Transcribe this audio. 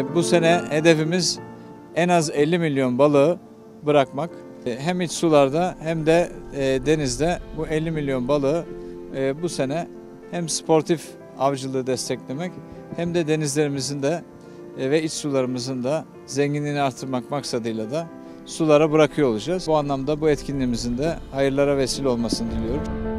E, bu sene hedefimiz en az 50 milyon balığı bırakmak. E, hem iç sularda hem de e, denizde bu 50 milyon balığı bu sene hem sportif avcılığı desteklemek hem de denizlerimizin de ve iç sularımızın da zenginliğini artırmak maksadıyla da sulara bırakıyor olacağız. Bu anlamda bu etkinliğimizin de hayırlara vesile olmasını diliyorum.